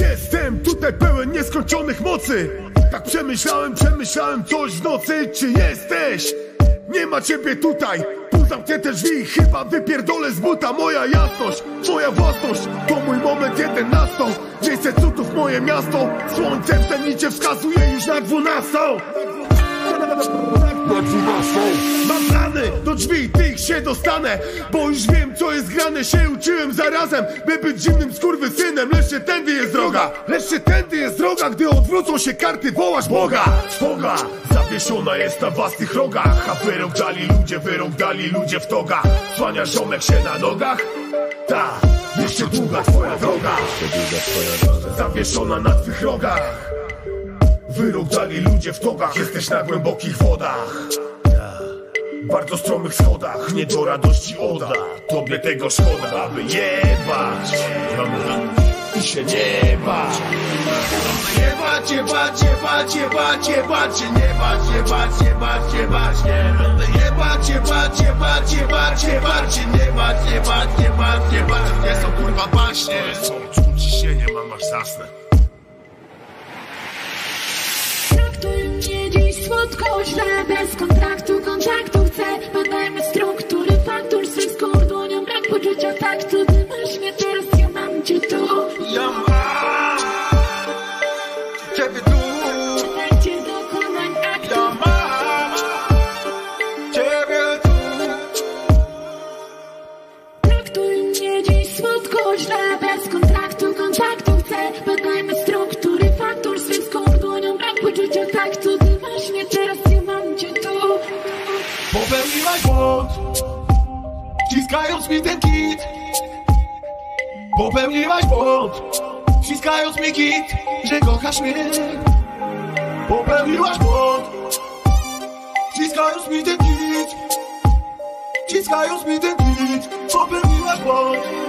Jestem tutaj pełen nieskończonych mocy. Tak przemyślałem, przemyślałem coś w nocy. Czy jesteś? Nie ma ciebie tutaj. Pół zamknięte drzwi, chyba wypierdolę z buta. Moja jasność, moja własność. To mój moje miasto. Słońce w zenicie wskazuje już na dwunastą. Na dwunastą. Mam plany do drzwi, tych się dostanę Bo już wiem co jest grane. Się uczyłem zarazem, by być zimnym skurwysynem. Lecz nie tędy jest droga Lecz nie tędy jest droga. Gdy odwrócą się karty, wołasz Boga. Boga Zawieszona jest na własnych rogach. A wyrok dali ludzie, wyrok dali ludzie w togach. Słania ziomek się na nogach? Ta, jeszcze długa twoja droga. Zawieszona na twych rogach Wyrok dali ludzie w togach Jesteś na głębokich wodach. Bardzo stromych schodach. Nie do radości oda Tobie tego szkoda Aby jebać. I się nie bać Jebać, jebać, jebać, jebać się Nie bać, jebać, jebać, jebać nie jebać, jebać, jebać, jebać się Nie bać, jebać, jebać, jebać Nie są kurwa baśnie Są czuć ciśnienie, mam aż zasnę Traktuj mnie dziś słodko, źle Bez kontraktu, kontaktu Bez kontraktu, kontaktu chcę. Badajmy struktury faktur Swych skór dłonią brak poczucia taktu. Ty masz mnie teraz, ja mam cię tu. Popełniłaś błąd Ściskając mi ten kit. Popełniłaś błąd Ściskając mi kit Że kochasz mnie. Popełniłaś błąd Ściskając mi ten kit. Ściskając mi ten kit. Popełniłaś błąd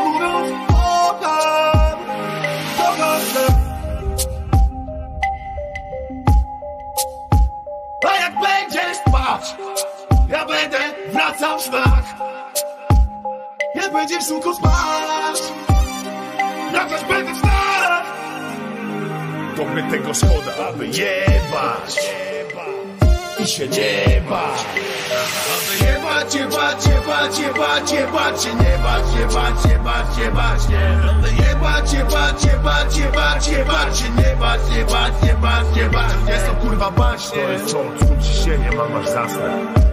ja będę wracał w snach Jak będziesz suko spać. Wracać będę w snach Tobie tego szkoda, aby jebać I się nie bać. Aby jebać, jebać, jebać, jebać, jebać się Nie bać, jebać, jebać, jebać nie jebać, jebać, jebać, jebać, jebać się Nie bać, jebać, jebać, jebać Nie kurwa To baśnie jest co, czuć ciśnienie, mam aż zasnę